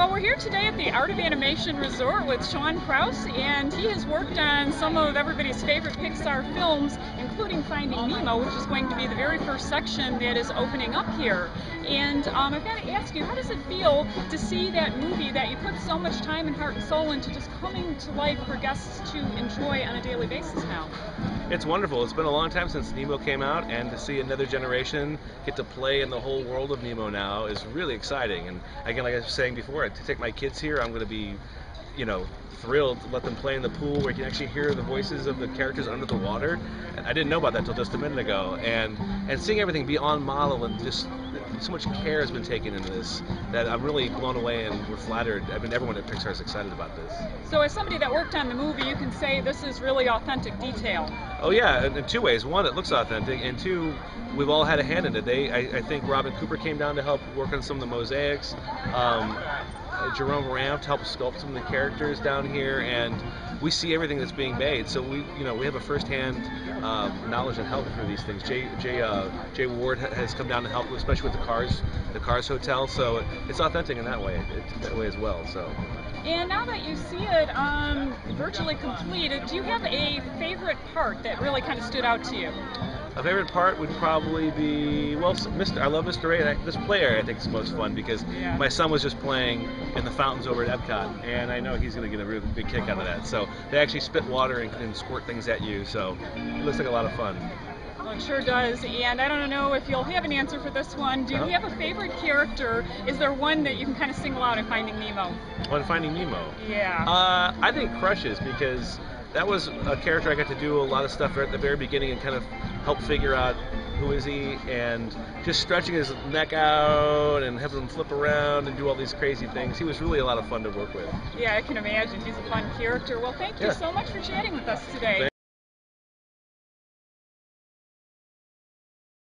Well, we're here today at the Art of Animation Resort with Shawn Krause, and he has worked on some of everybody's favorite Pixar films, including Finding Nemo, which is going to be the very first section that is opening up here. And um, I've got to ask you, how does it feel to see that movie that you put so much time and heart and soul into just coming to life for guests to enjoy on a daily basis now? It's wonderful. It's been a long time since Nemo came out, and to see another generation get to play in the whole world of Nemo now is really exciting. And again, like I was saying before, to take my kids here, I'm going to be, you know, thrilled to let them play in the pool where you can actually hear the voices of the characters under the water. I didn't know about that until just a minute ago. And and seeing everything be on model and just so much care has been taken into this that I'm really blown away and we're flattered. I mean, everyone at Pixar is excited about this. So, as somebody that worked on the movie, you can say this is really authentic detail. Oh yeah, in, in two ways. One, it looks authentic, and two, we've all had a hand in it. They, I, I think Robin Cooper came down to help work on some of the mosaics. Um, uh, Jerome Ranft helped sculpt some of the characters down here, and we see everything that's being made. So we, you know, we have a firsthand uh, knowledge and help for these things. Jay, Jay, uh, Jay Ward has come down to help, especially with the Cars, the Cars Hotel. So it's authentic in that way, it, that way as well. So. And now that you see it um, virtually complete, do you have a favorite part that really kind of stood out to you? A favorite part would probably be well, Mr. I love Mr. Ray. This player I think is most fun because yeah. my son was just playing in the fountains over at Epcot, and I know he's going to get a really big kick out of that. So they actually spit water and, and squirt things at you, so it looks like a lot of fun. Well, it sure does. And I don't know if you'll have an answer for this one. Do you uh-huh. have a favorite character? Is there one that you can kind of single out in Finding Nemo? On Finding Nemo? Yeah. Uh, I think Crush's because that was a character I got to do a lot of stuff at the very beginning and kind of help figure out who is he and just stretching his neck out and having him flip around and do all these crazy things. He was really a lot of fun to work with. Yeah, I can imagine. He's a fun character. Well, thank you yeah. so much for chatting with us today.